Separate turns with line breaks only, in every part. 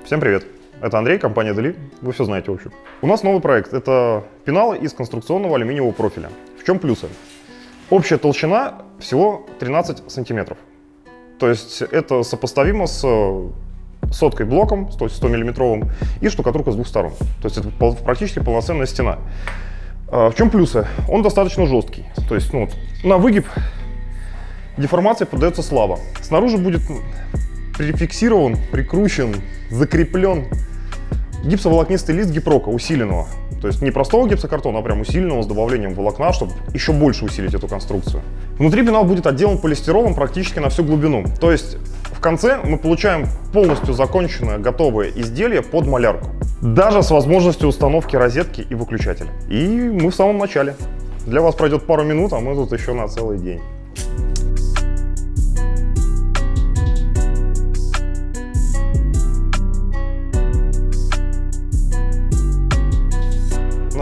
Всем привет! Это Андрей, компания Дели. Вы все знаете, в общем. У нас новый проект. Это пеналы из конструкционного алюминиевого профиля. В чем плюсы? Общая толщина всего 13 сантиметров. То есть это сопоставимо с соткой блоком, то есть 100 миллиметровым, и штукатурка с двух сторон. То есть это практически полноценная стена. А, в чем плюсы? Он достаточно жесткий. То есть ну, вот, на выгиб деформация поддается слабо. Снаружи будет прификсирован, прикручен, закреплен гипсоволокнистый лист гипрока усиленного. То есть не простого гипсокартона, а прям усиленного с добавлением волокна, чтобы еще больше усилить эту конструкцию. Внутри пенал будет отделан полистиролом практически на всю глубину. То есть в конце мы получаем полностью законченное, готовое изделие под малярку. Даже с возможностью установки розетки и выключателя. И мы в самом начале. Для вас пройдет пару минут, а мы тут еще на целый день.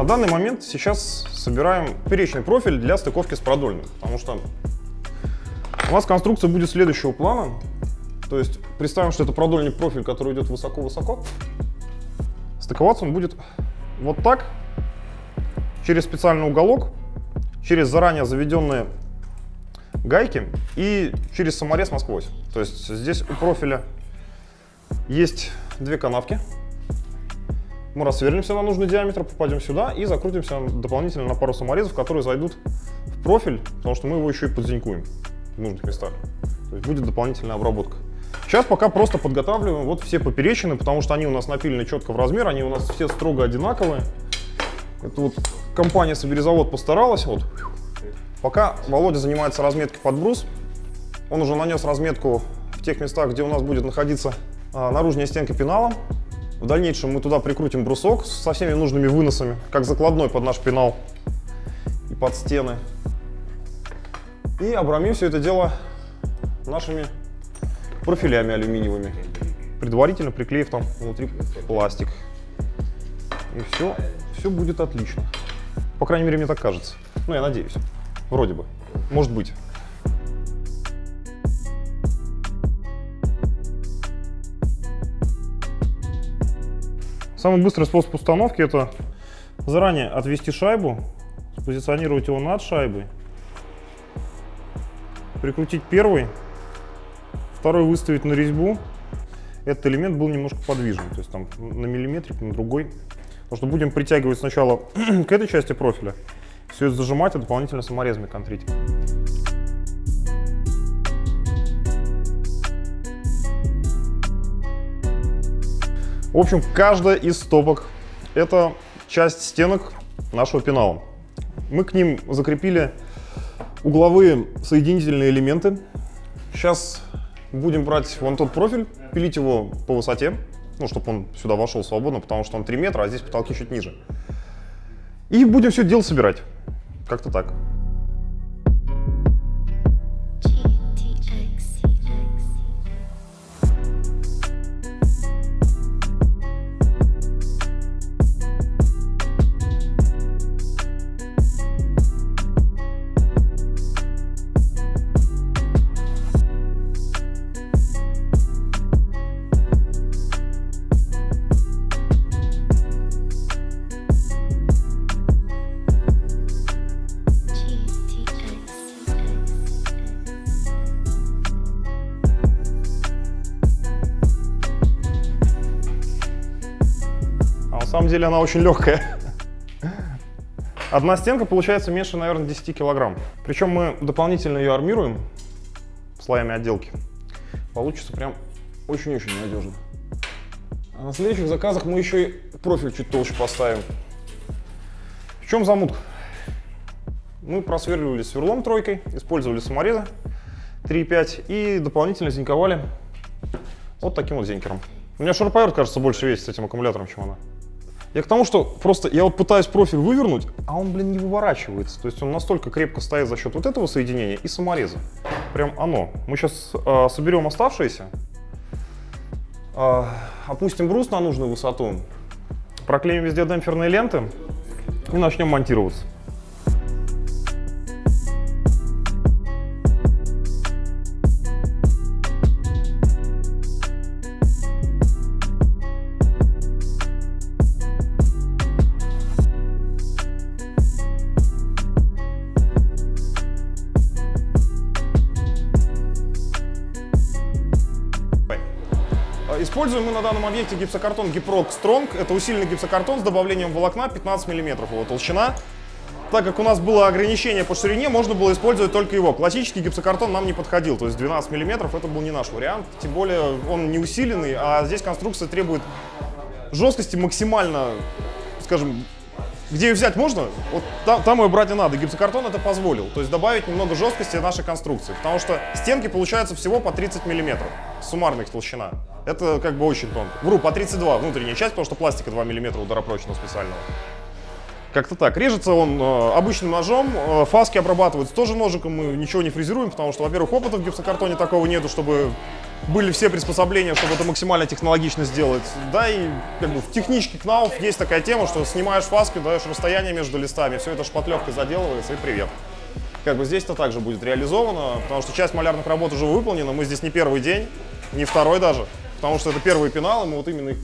На данный момент сейчас собираем перечный профиль для стыковки с продольным, потому что у нас конструкция будет следующего плана. То есть представим, что это продольный профиль, который идет высоко-высоко. Стыковаться он будет вот так, через специальный уголок, через заранее заведенные гайки и через саморез насквозь. То есть здесь у профиля есть две канавки, мы рассверлимся на нужный диаметр, попадем сюда и закрутимся дополнительно на пару саморезов, которые зайдут в профиль, потому что мы его еще и подзинькуем в нужных местах. То есть будет дополнительная обработка. Сейчас пока просто подготавливаем вот все поперечины, потому что они у нас напилены четко в размер, они у нас все строго одинаковые. Это вот компания Соберезавод постаралась. Вот. Пока Володя занимается разметкой под брус, он уже нанес разметку в тех местах, где у нас будет находиться а, наружная стенка пенала. В дальнейшем мы туда прикрутим брусок со всеми нужными выносами, как закладной под наш пенал и под стены. И обрамим все это дело нашими профилями алюминиевыми, предварительно приклеив там внутри пластик. И все, все будет отлично. По крайней мере, мне так кажется. Ну, я надеюсь. Вроде бы. Может быть. Самый быстрый способ установки это заранее отвести шайбу, позиционировать его над шайбой, прикрутить первый, второй выставить на резьбу. Этот элемент был немножко подвижен, то есть там на миллиметрик, на другой. Потому что будем притягивать сначала к этой части профиля, все это зажимать, а дополнительно саморезами контрить. В общем, каждая из стопок – это часть стенок нашего пенала. Мы к ним закрепили угловые соединительные элементы. Сейчас будем брать вон тот профиль, пилить его по высоте, ну, чтобы он сюда вошел свободно, потому что он 3 метра, а здесь потолки чуть ниже. И будем все дело собирать. Как-то так. Деле она очень легкая. Одна стенка получается меньше, наверное, 10 килограмм. Причем мы дополнительно ее армируем слоями отделки. Получится прям очень-очень надежно. А на следующих заказах мы еще и профиль чуть толще поставим. В чем замут? Мы просверливали сверлом тройкой, использовали саморезы 3,5 и дополнительно зинковали вот таким вот зенькером. У меня шуруповерт, кажется, больше весит с этим аккумулятором, чем она. Я к тому, что просто я вот пытаюсь профиль вывернуть, а он, блин, не выворачивается. То есть он настолько крепко стоит за счет вот этого соединения и самореза. Прям оно. Мы сейчас э, соберем оставшиеся, э, опустим брус на нужную высоту, проклеим везде демпферные ленты и начнем монтироваться. Используем мы на данном объекте гипсокартон Giproc Strong. Это усиленный гипсокартон с добавлением волокна 15 мм его толщина. Так как у нас было ограничение по ширине, можно было использовать только его. Классический гипсокартон нам не подходил, то есть 12 мм это был не наш вариант. Тем более он не усиленный, а здесь конструкция требует жесткости максимально, скажем, где ее взять можно, вот там, там ее брать не надо. Гипсокартон это позволил. То есть добавить немного жесткости нашей конструкции. Потому что стенки получаются всего по 30 мм. Суммарная их толщина. Это как бы очень тонко. Вру, по 32 внутренняя часть, потому что пластика 2 мм ударопрочного специального. Как-то так. Режется он э, обычным ножом, э, фаски обрабатываются тоже ножиком, мы ничего не фрезеруем, потому что, во-первых, опыта в гипсокартоне такого нету, чтобы были все приспособления, чтобы это максимально технологично сделать. Да, и как бы в техничке КНАУФ есть такая тема, что снимаешь фаску, даешь расстояние между листами, все это шпатлевкой заделывается и привет. Как бы здесь это также будет реализовано, потому что часть малярных работ уже выполнена, мы здесь не первый день, не второй даже, потому что это первые пеналы, мы вот именно их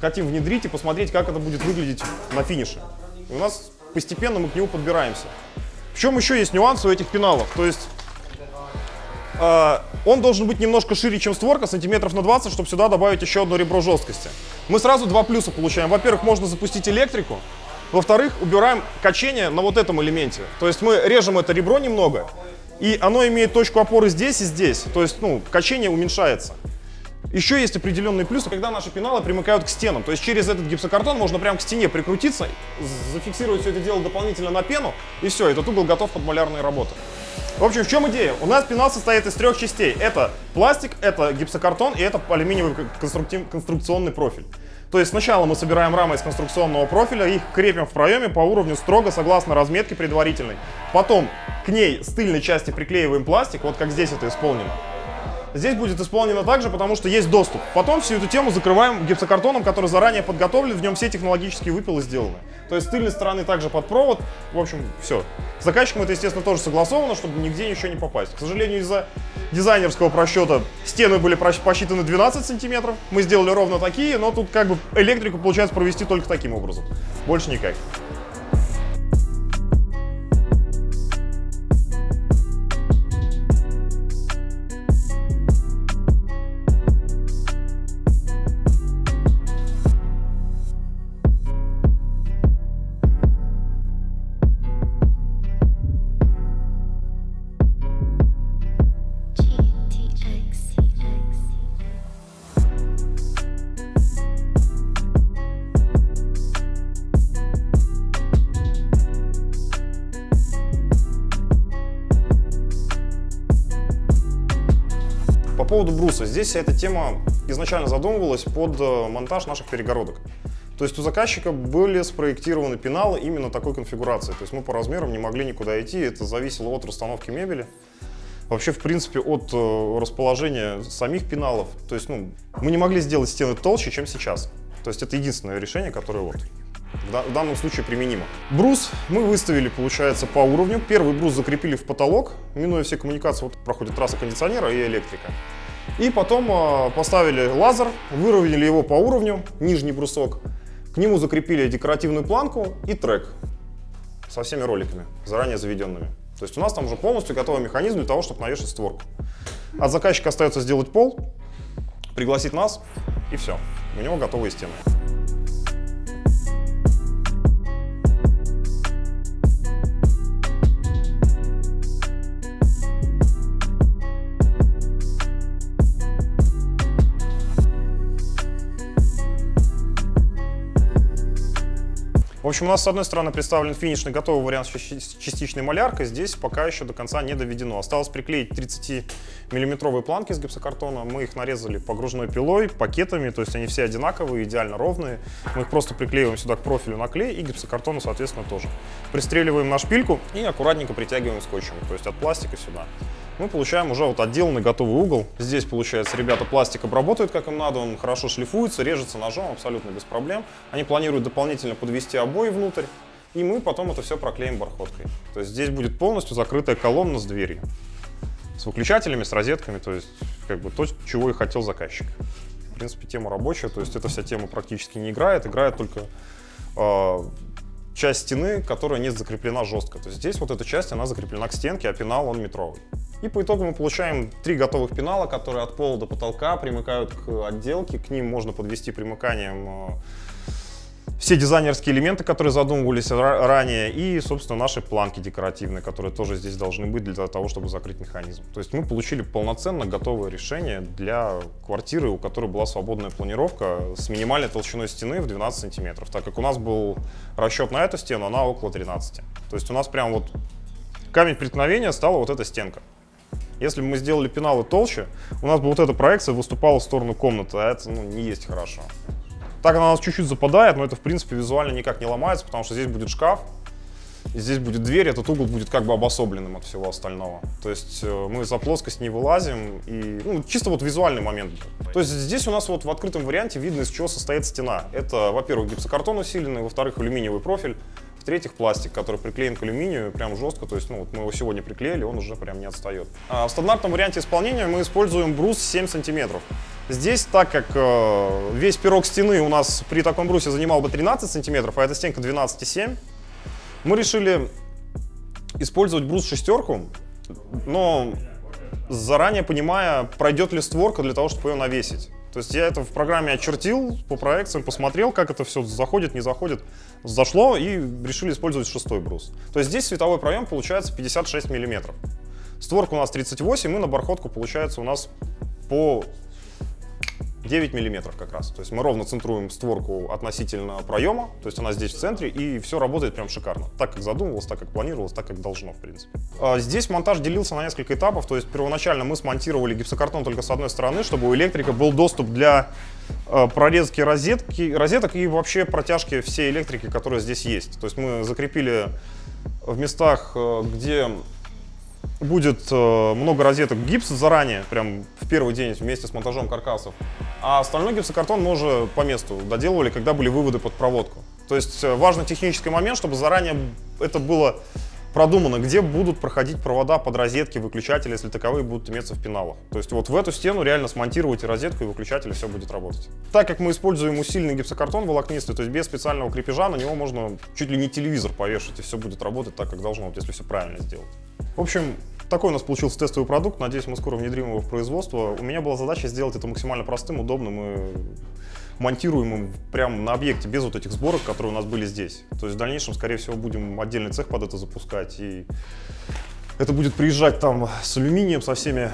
хотим внедрить и посмотреть, как это будет выглядеть на финише. И у нас постепенно мы к нему подбираемся. В чем еще есть нюансы у этих пеналов? То есть он должен быть немножко шире, чем створка, сантиметров на 20, чтобы сюда добавить еще одно ребро жесткости. Мы сразу два плюса получаем. Во-первых, можно запустить электрику. Во-вторых, убираем качение на вот этом элементе. То есть мы режем это ребро немного, и оно имеет точку опоры здесь и здесь. То есть, ну, качение уменьшается. Еще есть определенные плюсы, когда наши пеналы примыкают к стенам. То есть через этот гипсокартон можно прямо к стене прикрутиться, зафиксировать все это дело дополнительно на пену, и все, этот угол готов под малярные работы. В общем, в чем идея? У нас пенал состоит из трех частей. Это пластик, это гипсокартон и это алюминиевый конструкционный профиль. То есть сначала мы собираем рамы из конструкционного профиля, их крепим в проеме по уровню строго согласно разметке предварительной. Потом к ней с тыльной части приклеиваем пластик, вот как здесь это исполнено. Здесь будет исполнено также, потому что есть доступ. Потом всю эту тему закрываем гипсокартоном, который заранее подготовлен, в нем все технологические выпилы сделаны. То есть с тыльной стороны также под провод. В общем, все. С заказчиком это, естественно, тоже согласовано, чтобы нигде ничего не попасть. К сожалению, из-за дизайнерского просчета стены были посчитаны 12 сантиметров. Мы сделали ровно такие, но тут как бы электрику получается провести только таким образом. Больше никак. Поводу бруса. Здесь эта тема изначально задумывалась под э, монтаж наших перегородок. То есть у заказчика были спроектированы пеналы именно такой конфигурации. То есть мы по размерам не могли никуда идти, это зависело от расстановки мебели. Вообще, в принципе, от э, расположения самих пеналов. То есть, ну, мы не могли сделать стены толще, чем сейчас. То есть это единственное решение, которое вот в данном случае применимо. Брус мы выставили, получается, по уровню. Первый брус закрепили в потолок, минуя все коммуникации, вот проходит трасса кондиционера и электрика. И потом э, поставили лазер, выровняли его по уровню, нижний брусок. К нему закрепили декоративную планку и трек со всеми роликами, заранее заведенными. То есть у нас там уже полностью готовый механизм для того, чтобы навешать створку. От заказчика остается сделать пол, пригласить нас, и все. У него готовые стены. Общем, у нас с одной стороны представлен финишный готовый вариант с частичной маляркой. Здесь пока еще до конца не доведено. Осталось приклеить 30-миллиметровые планки из гипсокартона. Мы их нарезали погружной пилой, пакетами, то есть они все одинаковые, идеально ровные. Мы их просто приклеиваем сюда к профилю на клей и гипсокартону, соответственно, тоже. Пристреливаем на шпильку и аккуратненько притягиваем скотчем, то есть от пластика сюда мы получаем уже вот отделанный готовый угол. Здесь, получается, ребята пластик обработают как им надо, он хорошо шлифуется, режется ножом абсолютно без проблем. Они планируют дополнительно подвести обои внутрь, и мы потом это все проклеим бархоткой. То есть здесь будет полностью закрытая колонна с дверью. С выключателями, с розетками, то есть как бы то, чего и хотел заказчик. В принципе, тема рабочая, то есть эта вся тема практически не играет, играет только э, часть стены, которая не закреплена жестко. То есть здесь вот эта часть, она закреплена к стенке, а пенал он метровый. И по итогу мы получаем три готовых пенала, которые от пола до потолка примыкают к отделке. К ним можно подвести примыканием э, все дизайнерские элементы, которые задумывались ранее, и, собственно, наши планки декоративные, которые тоже здесь должны быть для того, чтобы закрыть механизм. То есть мы получили полноценно готовое решение для квартиры, у которой была свободная планировка с минимальной толщиной стены в 12 сантиметров, так как у нас был расчет на эту стену, она около 13. То есть у нас прям вот камень преткновения стала вот эта стенка. Если бы мы сделали пеналы толще, у нас бы вот эта проекция выступала в сторону комнаты, а это ну, не есть хорошо. Так она у нас чуть-чуть западает, но это, в принципе, визуально никак не ломается, потому что здесь будет шкаф, здесь будет дверь, этот угол будет как бы обособленным от всего остального. То есть э, мы за плоскость не вылазим, и ну, чисто вот визуальный момент. То есть здесь у нас вот в открытом варианте видно, из чего состоит стена. Это, во-первых, гипсокартон усиленный, во-вторых, алюминиевый профиль, в-третьих, пластик, который приклеен к алюминию прям жестко, то есть ну, вот мы его сегодня приклеили, он уже прям не отстает. А в стандартном варианте исполнения мы используем брус 7 сантиметров. Здесь, так как э, весь пирог стены у нас при таком брусе занимал бы 13 сантиметров, а эта стенка 12,7, мы решили использовать брус шестерку, но заранее понимая, пройдет ли створка для того, чтобы ее навесить. То есть я это в программе очертил по проекциям, посмотрел, как это все заходит, не заходит. Зашло и решили использовать шестой брус. То есть здесь световой проем получается 56 миллиметров. Створка у нас 38, и на бархотку получается у нас по 9 миллиметров как раз. То есть мы ровно центруем створку относительно проема, то есть она здесь в центре, и все работает прям шикарно. Так, как задумывалось, так, как планировалось, так, как должно, в принципе. А здесь монтаж делился на несколько этапов, то есть первоначально мы смонтировали гипсокартон только с одной стороны, чтобы у электрика был доступ для э, прорезки розетки, розеток и вообще протяжки всей электрики, которая здесь есть. То есть мы закрепили в местах, э, где будет э, много розеток гипс заранее, прям в первый день вместе с монтажом каркасов. А остальной гипсокартон мы уже по месту доделывали, когда были выводы под проводку. То есть э, важный технический момент, чтобы заранее это было продумано, где будут проходить провода под розетки, выключатели, если таковые будут иметься в пеналах. То есть вот в эту стену реально смонтировать и розетку, и выключатели, все будет работать. Так как мы используем усиленный гипсокартон волокнистый, то есть без специального крепежа, на него можно чуть ли не телевизор повешать, и все будет работать так, как должно, вот, если все правильно сделать. В общем, такой у нас получился тестовый продукт. Надеюсь, мы скоро внедрим его в производство. У меня была задача сделать это максимально простым, удобным и монтируемым прямо на объекте, без вот этих сборок, которые у нас были здесь. То есть в дальнейшем, скорее всего, будем отдельный цех под это запускать. И это будет приезжать там с алюминием, со всеми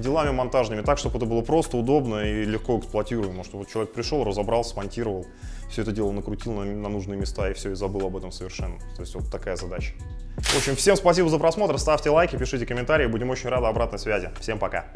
делами монтажными, так, чтобы это было просто, удобно и легко эксплуатируемо, чтобы человек пришел, разобрал, смонтировал, все это дело накрутил на, на нужные места и все, и забыл об этом совершенно. То есть вот такая задача. В общем, всем спасибо за просмотр, ставьте лайки, пишите комментарии, будем очень рады обратной связи. Всем пока!